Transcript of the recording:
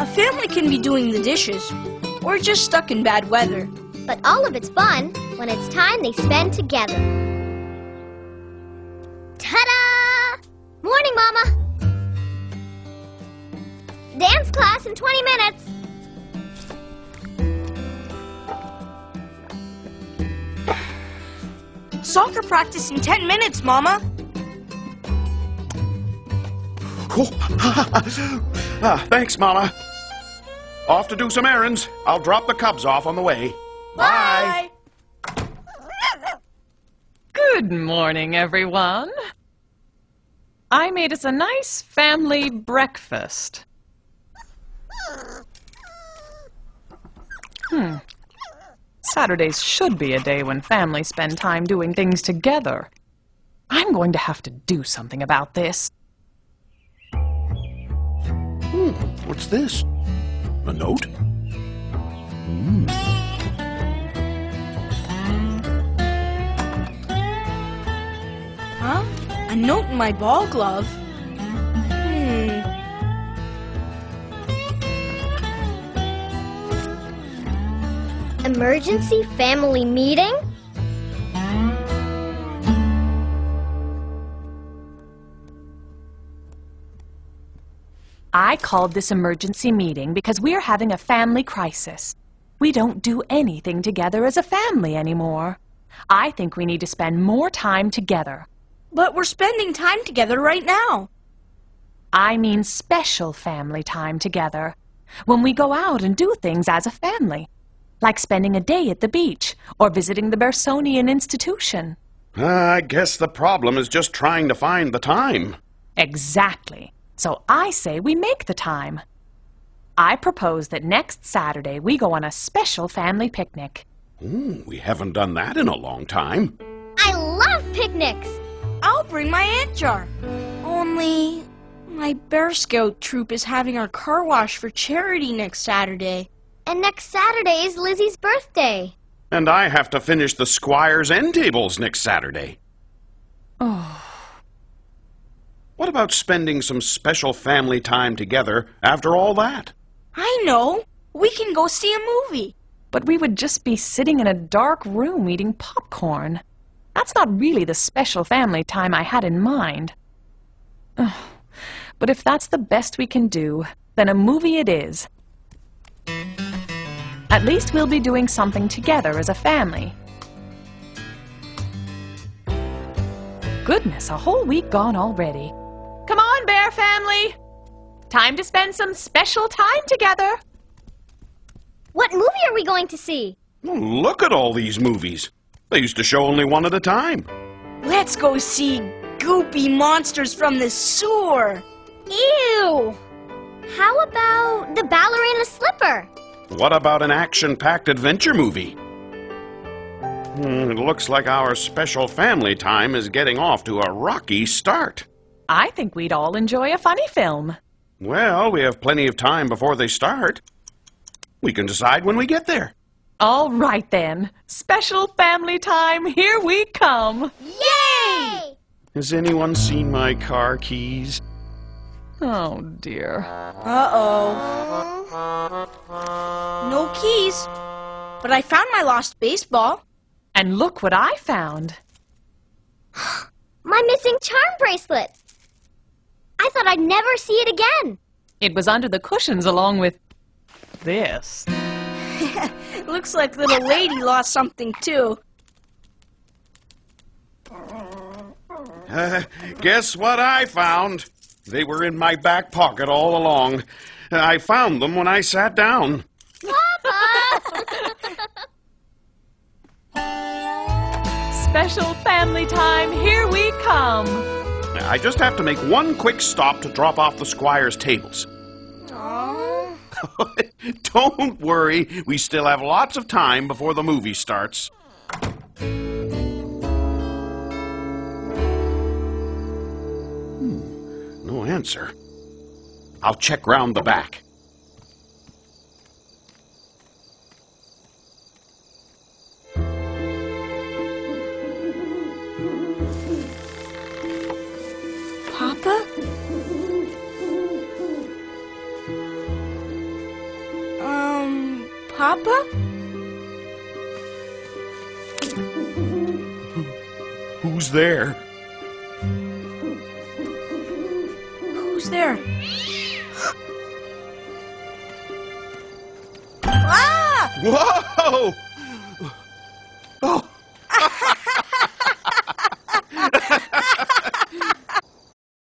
A family can be doing the dishes, or just stuck in bad weather. But all of it's fun when it's time they spend together. Ta-da! Morning, Mama! Dance class in 20 minutes. Soccer practice in 10 minutes, Mama. ah, thanks, Mama. Off to do some errands. I'll drop the cubs off on the way. Bye. Good morning, everyone. I made us a nice family breakfast. Hmm. Saturdays should be a day when families spend time doing things together. I'm going to have to do something about this. Hmm, what's this? A note? Hmm. Huh? A note in my ball glove? Hmm. Emergency family meeting? I called this emergency meeting because we're having a family crisis. We don't do anything together as a family anymore. I think we need to spend more time together. But we're spending time together right now. I mean special family time together. When we go out and do things as a family. Like spending a day at the beach or visiting the Bearsonian Institution. Uh, I guess the problem is just trying to find the time. Exactly. So I say we make the time. I propose that next Saturday we go on a special family picnic. Ooh, we haven't done that in a long time. I love picnics. I'll bring my ant jar. Only my Bear Scout troop is having our car wash for charity next Saturday. And next Saturday is Lizzie's birthday. And I have to finish the Squire's end tables next Saturday. Oh. What about spending some special family time together after all that? I know. We can go see a movie. But we would just be sitting in a dark room eating popcorn. That's not really the special family time I had in mind. Ugh. But if that's the best we can do, then a movie it is. At least we'll be doing something together as a family. Goodness, a whole week gone already. Come family! Time to spend some special time together. What movie are we going to see? Oh, look at all these movies. They used to show only one at a time. Let's go see goopy monsters from the sewer. Ew! How about The Ballerina Slipper? What about an action-packed adventure movie? Hmm, it looks like our special family time is getting off to a rocky start. I think we'd all enjoy a funny film. Well, we have plenty of time before they start. We can decide when we get there. All right then. Special family time, here we come. Yay! Has anyone seen my car keys? Oh dear. Uh-oh. No keys. But I found my lost baseball. And look what I found. My missing charm bracelet. I thought I'd never see it again. It was under the cushions along with this. Looks like little lady lost something too. Uh, guess what I found? They were in my back pocket all along. I found them when I sat down. Papa! Special family time, here we come. I just have to make one quick stop to drop off the squire's tables. Aww. Don't worry, we still have lots of time before the movie starts. Hmm, no answer. I'll check round the back. Papa? Um, Papa? Who's there? Who's there? ah! Whoa!